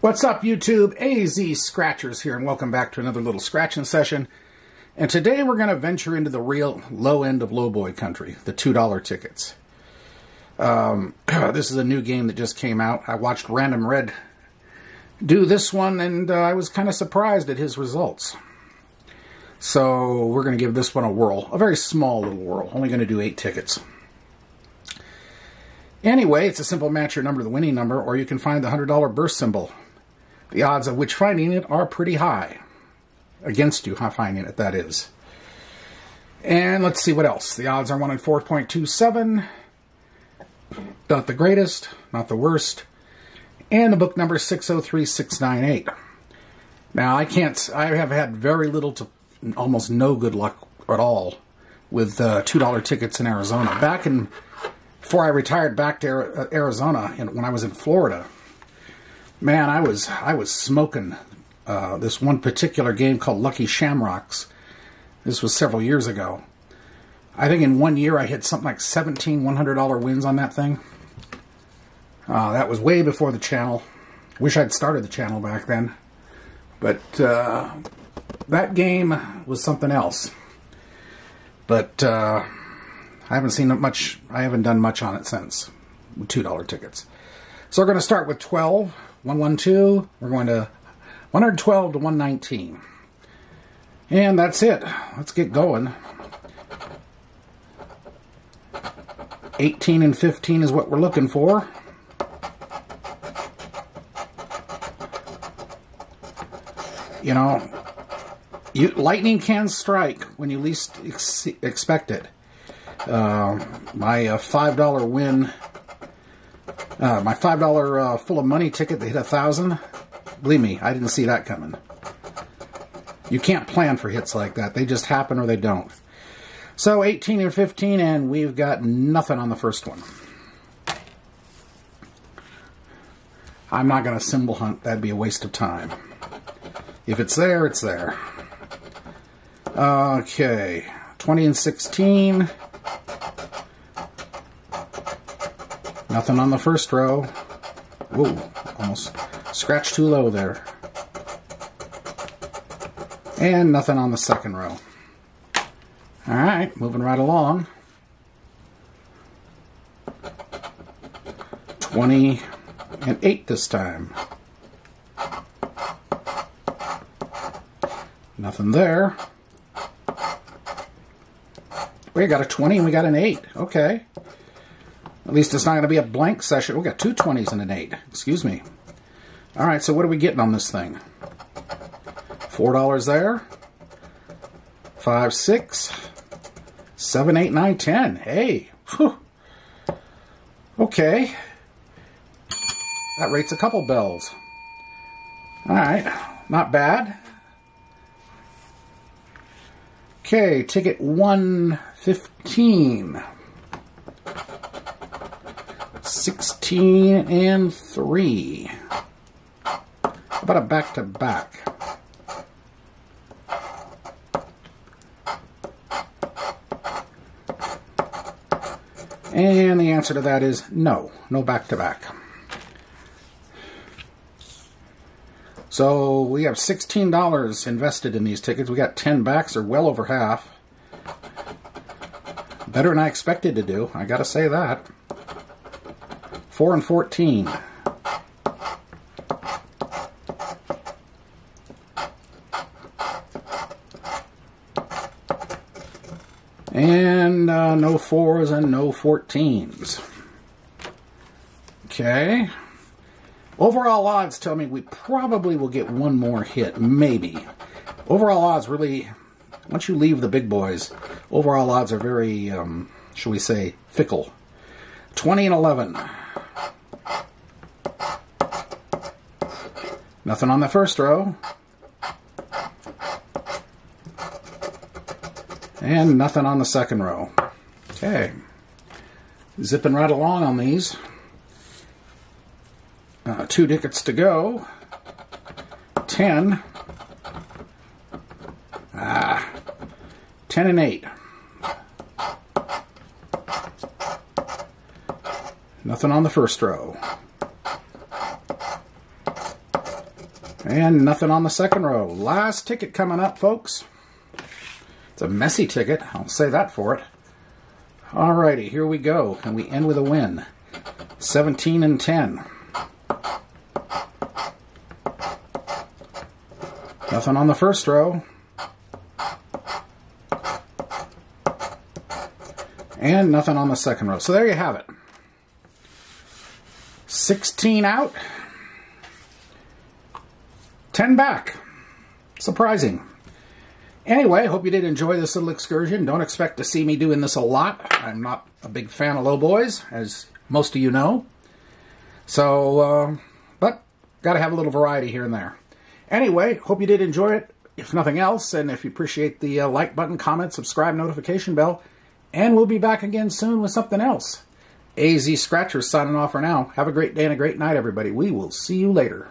What's up, YouTube? AZ Scratchers here, and welcome back to another little scratching session. And today we're going to venture into the real low end of lowboy country, the $2 tickets. Um, this is a new game that just came out. I watched Random Red do this one, and uh, I was kind of surprised at his results. So we're going to give this one a whirl, a very small little whirl. Only going to do eight tickets. Anyway, it's a simple match your number to the winning number, or you can find the $100 burst symbol the odds of which finding it are pretty high. Against you, finding it, that is. And let's see what else. The odds are 1 in 4.27. Not the greatest, not the worst. And the book number 603698. Now, I can't, I have had very little to almost no good luck at all with uh, $2 tickets in Arizona. Back in, before I retired back to uh, Arizona, when I was in Florida, man, I was I was smoking uh, this one particular game called Lucky Shamrocks. This was several years ago. I think in one year I hit something like 17 $100 wins on that thing. Uh, that was way before the channel. Wish I'd started the channel back then. But uh, that game was something else. But uh, I haven't seen much, I haven't done much on it since. $2 tickets. So we're going to start with 12. 112, we're going to 112 to 119. And that's it. Let's get going. 18 and 15 is what we're looking for. You know, you, lightning can strike when you least ex expect it. Uh, my uh, $5 win uh, my $5 uh, full of money ticket that hit a thousand, believe me, I didn't see that coming. You can't plan for hits like that. They just happen or they don't. So 18 and 15, and we've got nothing on the first one. I'm not going to symbol hunt. That'd be a waste of time. If it's there, it's there. Okay. 20 and 16. Nothing on the first row. Whoa, almost scratched too low there. And nothing on the second row. Alright, moving right along. 20 and 8 this time. Nothing there. We got a 20 and we got an 8. Okay. At least it's not going to be a blank session. We got two 20s and an 8. Excuse me. All right, so what are we getting on this thing? $4 there. 5, 6, 7, 8, 9, 10. Hey. Whew. Okay. That rates a couple bells. All right. Not bad. Okay, ticket 115. 16 and 3. How about a back-to-back? And the answer to that is no, no back-to-back. -back. So we have $16 invested in these tickets. We got 10 backs, or well over half. Better than I expected to do, I gotta say that. 4 and 14. And uh, no 4s and no 14s. Okay. Overall odds tell me we probably will get one more hit, maybe. Overall odds really, once you leave the big boys, overall odds are very, um, shall we say, fickle. 20 and 11. Nothing on the first row. And nothing on the second row. Okay. Zipping right along on these. Uh, two tickets to go. Ten. Ah. Ten and eight. Nothing on the first row. And nothing on the second row. Last ticket coming up, folks. It's a messy ticket, I'll say that for it. Alrighty, here we go. And we end with a win. 17 and 10. Nothing on the first row. And nothing on the second row. So there you have it. 16 out. 10 back. Surprising. Anyway, hope you did enjoy this little excursion. Don't expect to see me doing this a lot. I'm not a big fan of low boys, as most of you know. So, uh, but got to have a little variety here and there. Anyway, hope you did enjoy it. If nothing else, and if you appreciate the uh, like button, comment, subscribe, notification bell, and we'll be back again soon with something else. AZ Scratcher signing off for now. Have a great day and a great night, everybody. We will see you later.